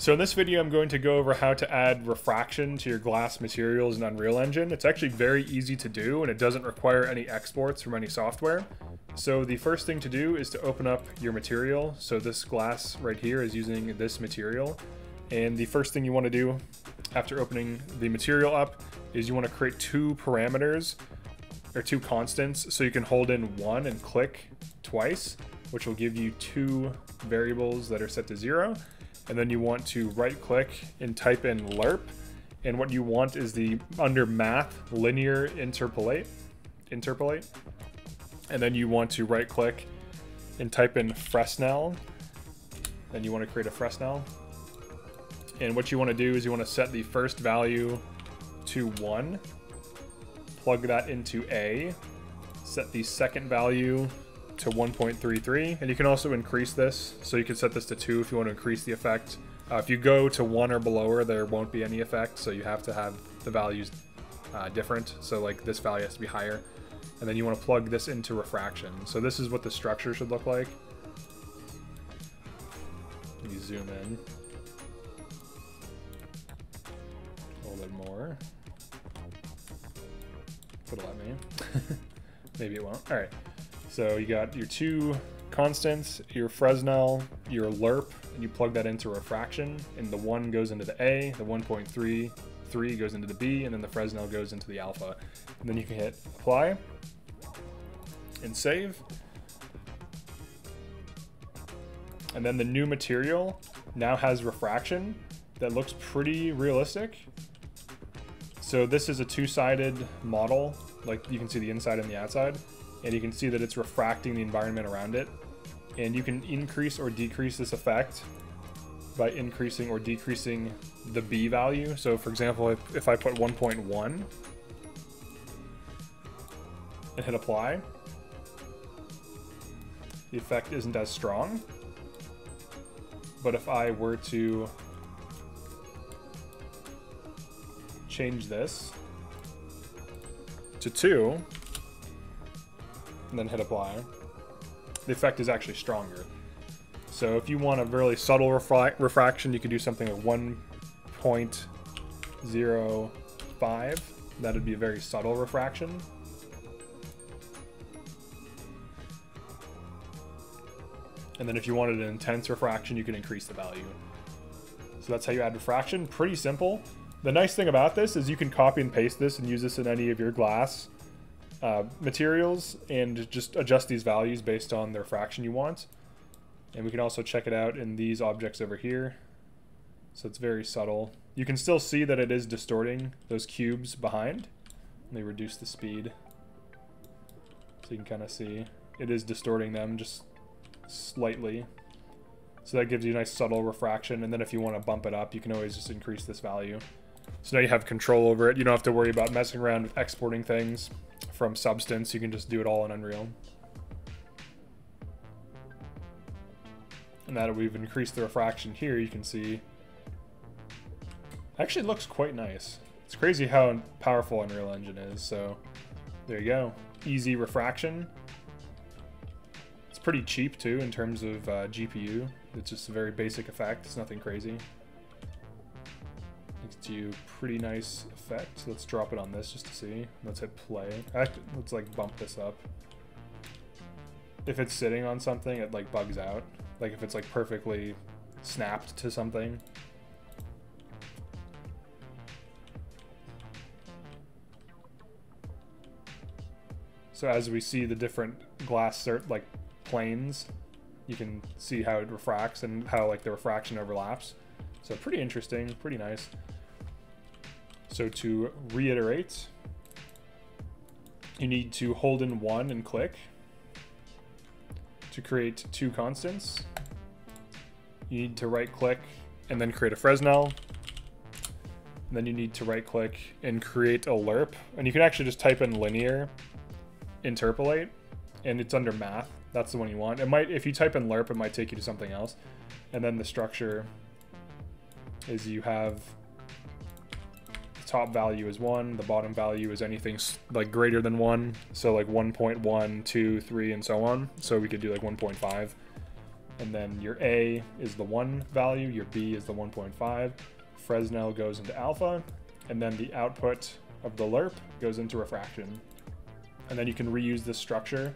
So in this video, I'm going to go over how to add refraction to your glass materials in Unreal Engine. It's actually very easy to do and it doesn't require any exports from any software. So the first thing to do is to open up your material. So this glass right here is using this material. And the first thing you want to do after opening the material up is you want to create two parameters or two constants so you can hold in one and click twice, which will give you two variables that are set to zero and then you want to right click and type in lerp. And what you want is the under math linear interpolate interpolate. And then you want to right click and type in Fresnel. Then you want to create a Fresnel. And what you want to do is you want to set the first value to 1 plug that into A. Set the second value to 1.33 and you can also increase this. So you can set this to 2 if you want to increase the effect. Uh, if you go to 1 or below there won't be any effect so you have to have the values uh, different. So like this value has to be higher. And then you want to plug this into refraction. So this is what the structure should look like. Let me zoom in. A little bit more. Put it let me maybe it won't. All right so you got your two constants, your Fresnel, your lerp, and you plug that into refraction, and the 1 goes into the A, the 1.33 goes into the B, and then the Fresnel goes into the alpha. And then you can hit apply and save. And then the new material now has refraction that looks pretty realistic. So this is a two-sided model, like you can see the inside and the outside and you can see that it's refracting the environment around it. And you can increase or decrease this effect by increasing or decreasing the B value. So for example, if, if I put 1.1 and hit apply, the effect isn't as strong. But if I were to change this to 2, and then hit apply, the effect is actually stronger. So if you want a really subtle refra refraction, you could do something at 1.05. That would be a very subtle refraction. And then if you wanted an intense refraction, you can increase the value. So that's how you add refraction. Pretty simple. The nice thing about this is you can copy and paste this and use this in any of your glass uh, materials and just adjust these values based on the refraction you want. And we can also check it out in these objects over here. So it's very subtle. You can still see that it is distorting those cubes behind. Let me reduce the speed. So you can kind of see it is distorting them just slightly. So that gives you a nice subtle refraction. And then if you want to bump it up, you can always just increase this value. So now you have control over it. You don't have to worry about messing around with exporting things from Substance. You can just do it all in Unreal. And that we've increased the refraction here, you can see actually looks quite nice. It's crazy how powerful Unreal Engine is, so there you go. Easy refraction. It's pretty cheap too in terms of uh, GPU. It's just a very basic effect, it's nothing crazy gives you pretty nice effect. Let's drop it on this just to see. Let's hit play. let's like bump this up. If it's sitting on something, it like bugs out. Like if it's like perfectly snapped to something. So as we see the different glass like planes, you can see how it refracts and how like the refraction overlaps. So pretty interesting, pretty nice. So to reiterate, you need to hold in one and click to create two constants. You need to right click and then create a Fresnel. And then you need to right click and create a lerp. And you can actually just type in linear interpolate and it's under math. That's the one you want. It might, if you type in lerp, it might take you to something else. And then the structure is you have top value is 1, the bottom value is anything like greater than 1, so like 1.1, 2, 3, and so on. So we could do like 1.5. and then your A is the 1 value, your B is the 1.5. Fresnel goes into alpha, and then the output of the lerp goes into refraction. And then you can reuse this structure.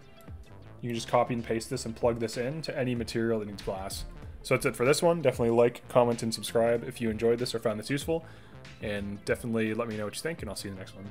You can just copy and paste this and plug this in to any material that needs glass. So that's it for this one. Definitely like, comment, and subscribe if you enjoyed this or found this useful. And definitely let me know what you think, and I'll see you in the next one.